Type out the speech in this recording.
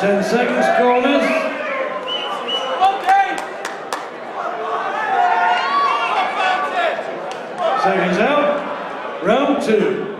Ten seconds corners. Seconds out. Round two.